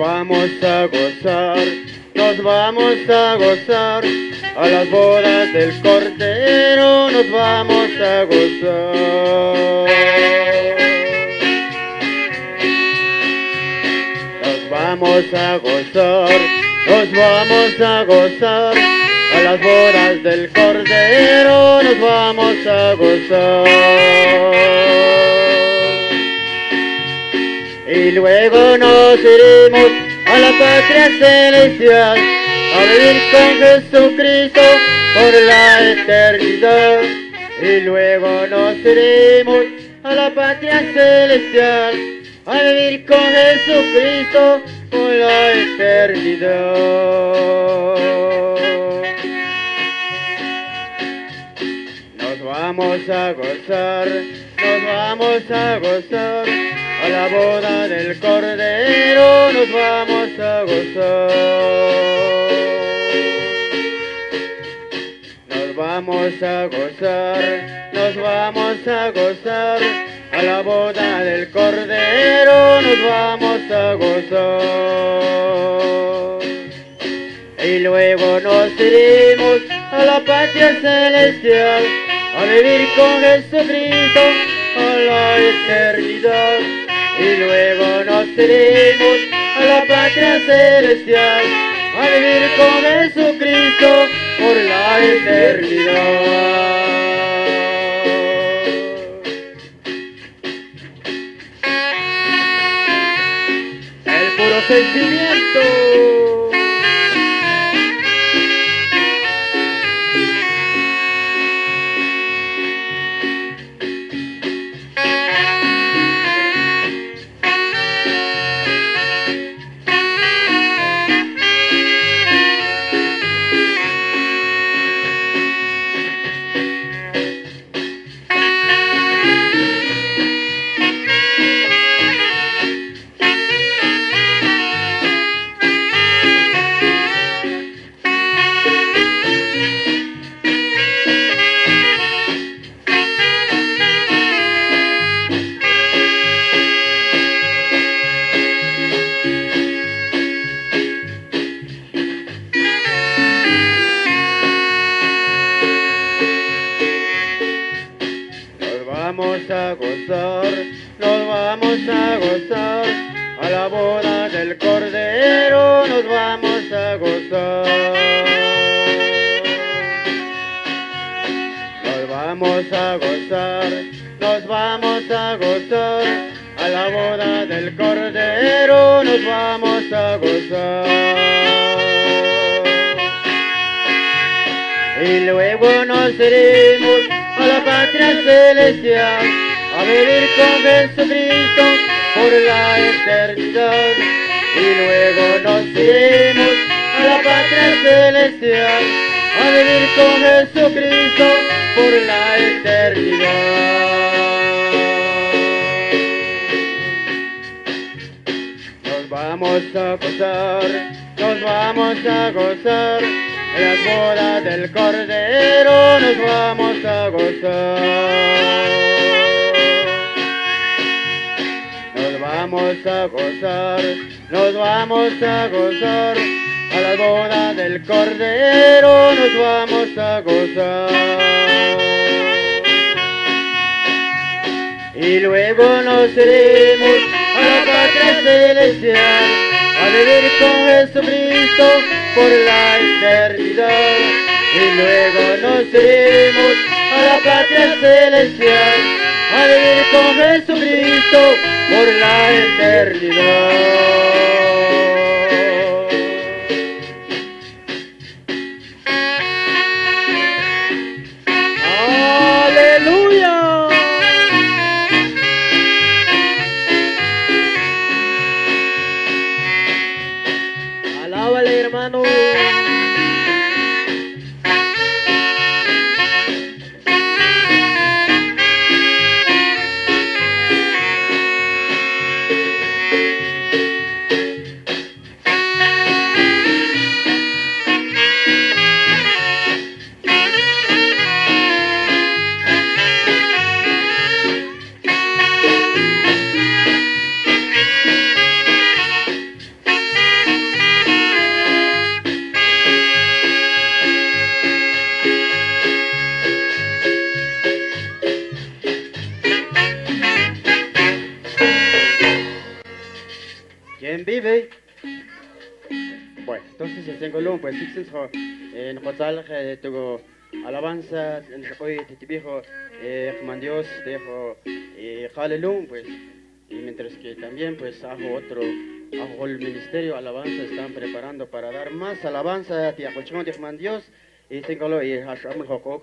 vamos a gozar, nos vamos a gozar, a las bodas del Cordero nos vamos a gozar. Nos vamos a gozar, nos vamos a gozar, a las bodas del Cordero nos vamos a gozar y luego nos iremos a la patria celestial a vivir con Jesucristo por la eternidad y luego nos iremos a la patria celestial a vivir con Jesucristo por la eternidad. Nos vamos a gozar, nos vamos a gozar la boda del Cordero nos vamos a gozar. Nos vamos a gozar, nos vamos a gozar, a la boda del Cordero nos vamos a gozar. Y luego nos iremos a la patria celestial, a vivir con Jesucristo a la eternidad y luego nos iremos a la patria celestial a vivir con Jesucristo por la eternidad. a gozar, nos vamos a gozar, a la boda del Cordero nos vamos a gozar. Nos vamos a gozar, nos vamos a gozar, a la boda del Cordero nos vamos a gozar. Y luego nos iremos a la patria celestial a vivir con Jesucristo por la eternidad y luego nos iremos a la patria celestial a vivir con Jesucristo por la eternidad. Nos vamos a gozar, nos vamos a gozar, en las bodas del Cordero nos vamos a gozar vamos a gozar, nos vamos a gozar, a la boda del Cordero nos vamos a gozar. Y luego nos iremos a la patria celestial, a vivir con Jesucristo por la eternidad. Y luego nos iremos a la patria celestial, a vivir con Jesucristo por la eternidad. Vive? Bueno, entonces el Sengolón, pues sí, en Jotzal, tuvo alabanza, en Joy, Titibijo, Juan Dios, dejo, Jalelún, pues, y mientras que también, pues, hago otro, hago el ministerio, alabanza, están preparando para dar más alabanza, Tia Jochón, Juan Dios, y Sengolón, y Hasham Hokok.